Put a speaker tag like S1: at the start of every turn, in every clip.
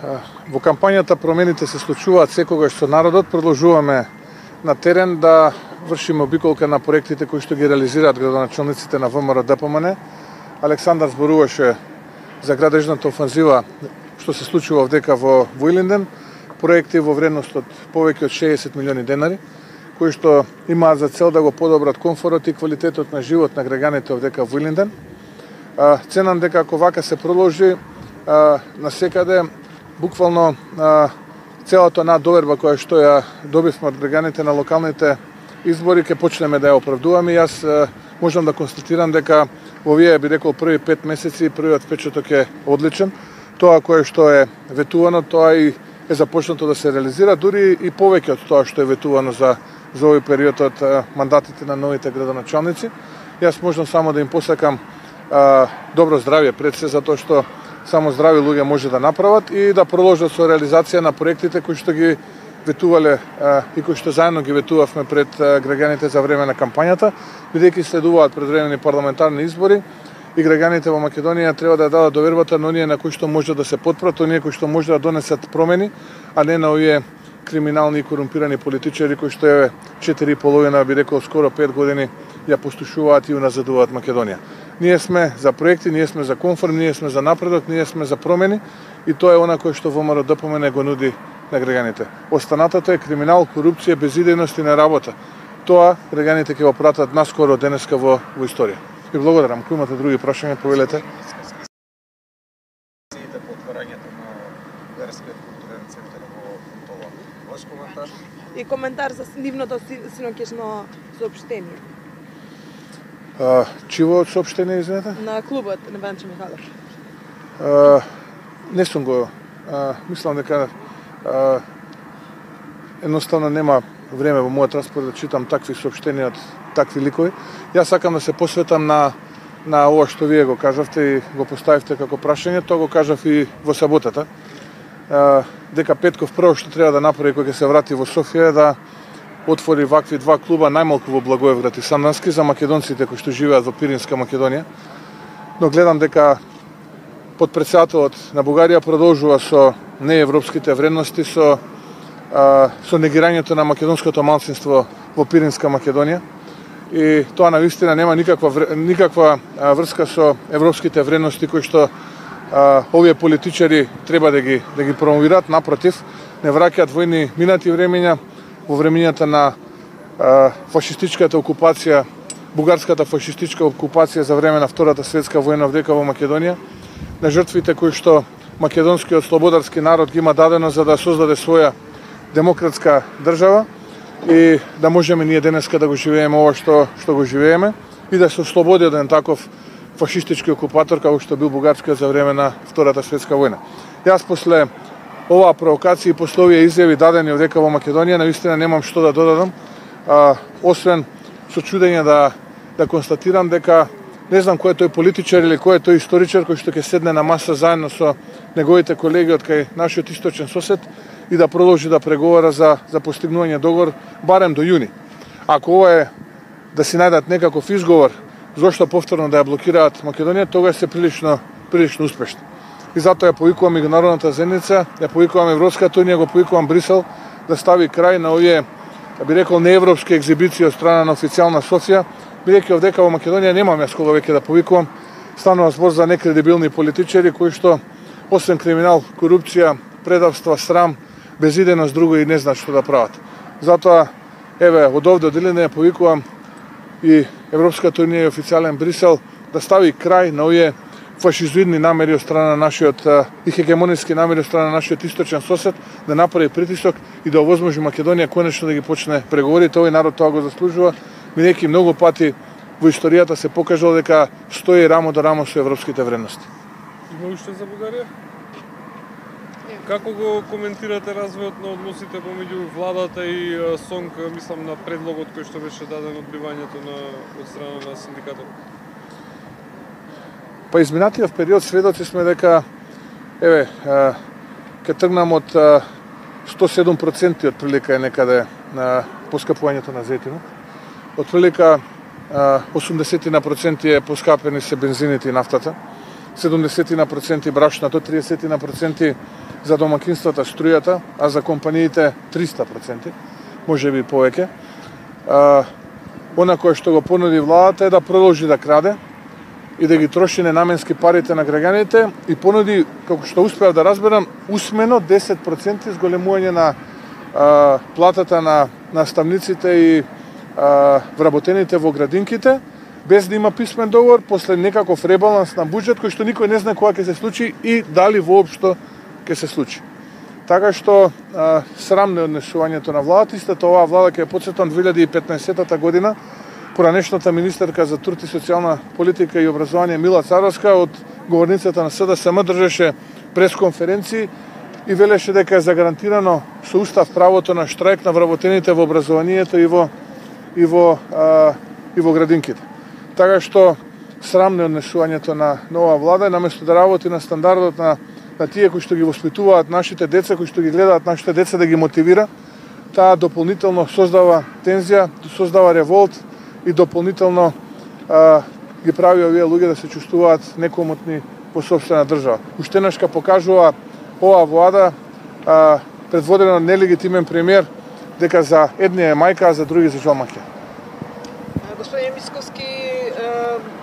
S1: Во кампањата промените се случуваат секогаш со народот, продолжуваме на терен да вршиме обиколка на проектите кои што ги реализираат градоначалниците на ВМРО ДПМН. Александар зборуваше за градежната офанзива што се случува дека во Воилинден, проекти во вредност од повеќе од 60 милиони денари, кои што имаат за цел да го подобрат комфорот и квалитетот на живот на граѓаните овдека во Воилинден. Ценам дека ако вака се продолжи, на секаде буквално целата на доверба која што ја добивме од граѓаните на локалните избори ќе почнеме да ја оправдуваме. Јас можам да констатирам дека во овие би рекол први пет месеци првиот впечаток е одличен. Тоа кое што е ветувано, тоа и е започнато да се реализира, дури и повеќе од тоа што е ветувано за за овој период од мандатите на новите градоначалници. Јас можам само да им посакам а, добро здравје пред се затоа што само здрави луѓе може да направат и да продолжат со реализација на проектите кои што ги ветувале и кои што заедно ги ветувавме пред граѓаните за време на кампањата, бидејќи следуваат предвремени парламентарни избори и граѓаните во Македонија треба да дадат довербата на оние на кои што може да се потпрат, оние кои што може да донесат промени, а не на овие криминални и корумпирани политичари кои што е 4 и половина, би рекол скоро 5 години ја постушуваат и уназадуваат Македонија. Ние сме за проекти, ние сме за конформ, ние сме за напредок, ние сме за промени и тоа е она кој што ВМРО ДПМН го нуди на граѓаните. Останатото е криминал, корупција, безидејност и неработа. Тоа граѓаните ќе го пратат наскоро денеска во, во историја. И благодарам. Кој имате други прашања, повелете.
S2: И коментар за нивното синоќешно сообштение.
S1: А, чиво сообштение, извинете?
S2: На клубот на Венче Михайлов.
S1: А, не сум го. А, мислам дека а, едноставно нема време во мојот распоред да читам такви сообштенија од такви ликови. Јас сакам да се посветам на на ова што вие го кажавте и го поставивте како прашање, тоа го кажав и во саботата. Дека Петков прво што треба да направи кога ќе се врати во Софија е да отвори вакви два клуба најмалку во Благоевград и Сандански за македонците кои што живеат во Пиринска Македонија. Но гледам дека подпредседателот на Бугарија продолжува со неевропските вредности, со а, со негирањето на македонското малцинство во Пиринска Македонија. И тоа на вистина нема никаква никаква врска со европските вредности кои што а, овие политичари треба да ги да ги промовираат, напротив, не враќаат војни минати времења, во времењата на а, фашистичката окупација, бугарската фашистичка окупација за време на Втората светска војна вдека во Македонија, на жртвите кои што македонскиот слободарски народ ги има дадено за да создаде своја демократска држава и да можеме ние денеска да го живееме ова што што го живееме и да се ослободи од таков фашистички окупатор како што бил бугарскиот за време на Втората светска војна. Јас после оваа провокација и после овие изјави дадени одека во Македонија, наистина немам што да додадам, а, освен со чудење да, да констатирам дека не знам кој е тој политичар или кој е тој историчар кој што ќе седне на маса заедно со неговите колеги од кај нашиот источен сосед и да продолжи да преговара за, за постигнување договор барем до јуни. Ако ова е да си најдат некаков изговор зошто повторно да ја блокираат Македонија, тогаш се прилично прилично успешни и затоа ја повикувам меѓународната заедница, ја повикувам Европската унија, го повикувам Брисел да стави крај на овие да би рекол неевропски екзибиции од страна на официјална Софија, бидејќи овдека во Македонија немам јас кога веќе да повикувам, станува збор за некредибилни политичари кои што освен криминал, корупција, предавства, срам, безиденост друго и не знаат што да прават. Затоа еве од овде од Илине повикувам и Европската унија и официјален Брисел да стави крај на овие фашизоидни намери од страна на нашиот и хегемониски намери од страна на нашиот источен сосед да направи притисок и да овозможи Македонија конечно да ги почне преговорите. Овој народ тоа го заслужува, бидејќи многу пати во историјата се покажало дека стои рамо до рамо со европските вредности.
S3: Има уште за Бугарија? Како го коментирате развојот на односите помеѓу владата и СОНК, мислам на предлогот кој што беше даден одбивањето на од страна на синдикатот?
S1: Па изминатиот период сведоци сме дека еве ќе тргнам од 107% од прилика е некаде на поскапувањето на зетинот. Од прилика 80 на проценти е поскапени се бензините и нафтата, 70 на проценти брашното, 30 на проценти за домакинствата струјата, а за компаниите 300%, може би повеќе. Она кое што го понуди владата е да продолжи да краде и да ги троши ненаменски парите на граѓаните и понуди, како што успеав да разберам, усмено 10% зголемување на а, платата на наставниците и а, вработените во градинките, без да има писмен договор, после некаков ребаланс на буџет кој што никој не знае кога ќе се случи и дали воопшто ќе се случи. Така што а, срамно е однесувањето на владата, истата оваа влада ќе подсетам 2015 година, поранешната министерка за труд и социјална политика и образование Мила Царовска од говорницата на СДСМ држеше пресконференции и велеше дека е загарантирано со устав правото на штрајк на вработените во образованието и во и во а, и во градинките. Така што срамно е однесувањето на нова влада наместо да работи на стандардот на на тие кои што ги воспитуваат нашите деца, кои што ги гледаат нашите деца да ги мотивира, таа дополнително создава тензија, создава револт и дополнително а, ги прави овие луѓе да се чувствуваат некомотни во собствена држава. Уштенашка покажува оваа влада а, предводена од нелегитимен премиер дека за едни е мајка, а за други за жомаке.
S4: Господин Мисковски,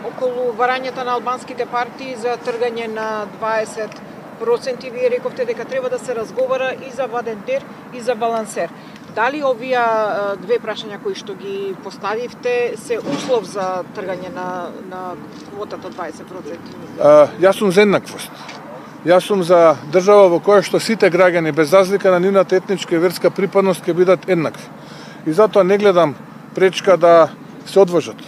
S4: околу варањето на албанските партии за тргање на 20 проценти, вие рековте дека треба да се разговара и за Вадентер и за Балансер. Дали овие две прашања кои што ги поставивте се услов за тргање на, на квотата 20%?
S1: А, јас сум за еднаквост. Јас сум за држава во која што сите граѓани, без разлика на нивната етничка и верска припадност, ќе бидат еднакви. И затоа не гледам пречка да се одважат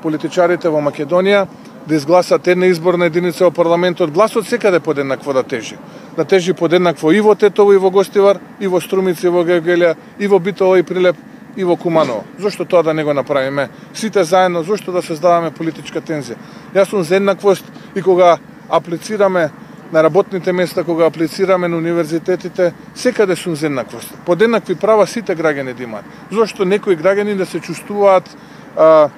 S1: политичарите во Македонија да изгласат една изборна единица во парламентот, гласот секаде подеднакво да тежи. Да тежи подеднакво и во Тетово и во Гостивар, и во Струмици, и во Гевгелија, и во Битово и Прилеп, и во Куманово. Зошто тоа да не го направиме? Сите заедно, зошто да создаваме политичка тензија? Јас сум за еднаквост и кога аплицираме на работните места, кога аплицираме на универзитетите, секаде сум за еднаквост. Подеднакви права сите граѓани да имаат. Зошто некои граѓани да се чувствуваат а,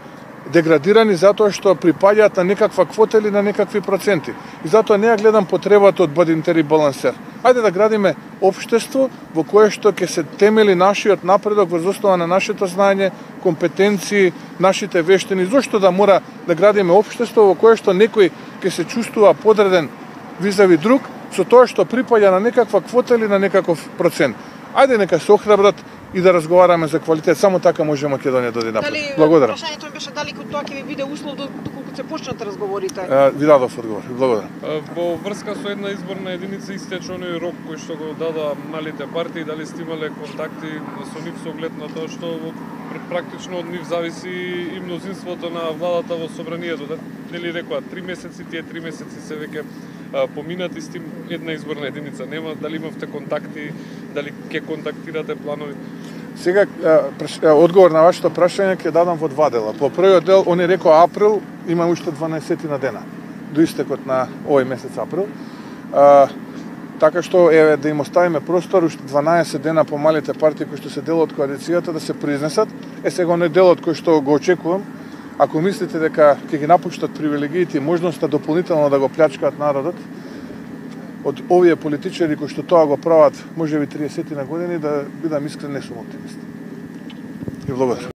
S1: деградирани затоа што припаѓаат на некаква квота или на некакви проценти. И затоа не ја гледам потребата од Бадинтер и балансер. Ајде да градиме општество во кое што ќе се темели нашиот напредок врз основа на нашето знаење, компетенции, нашите вештини. Зошто да мора да градиме општество во кое што некој ќе се чувствува подреден визави друг со тоа што припаѓа на некаква квота или на некаков процент. Ајде нека се охрабрат и да разговараме за квалитет. Само така може Македонија да оди напред.
S4: Дали,
S1: Благодарам.
S4: Прашањето ми беше дали тоа ќе ви биде услов доколку се почнат разговорите?
S1: Е, Ви дадов одговор. Благодарам.
S3: Во врска со една изборна единица истече оној рок кој што го дада малите партии, дали сте имале контакти со нив со оглед на тоа што практично од нив зависи и мнозинството на владата во собранието. Да, нели рекоа, три месеци, тие три месеци се веќе поминати с тим една изборна единица. Нема дали имавте контакти, дали ќе контактирате планови?
S1: Сега, одговор на вашето прашање ќе дадам во два дела. По првиот дел, они рекоа април, има уште 12 на дена, до истекот на овој месец април. А, така што еве да им оставиме простор уште 12 дена по малите партии кои што се дел од коалицијата да се произнесат. Е сега оној делот кој што го очекувам, ако мислите дека ќе ги напуштат привилегиите и можноста дополнително да го плячкаат народот, од овие политичари кои што тоа го прават можеби 30 на години, да бидам искрен, не сум оптимист. И благодарам.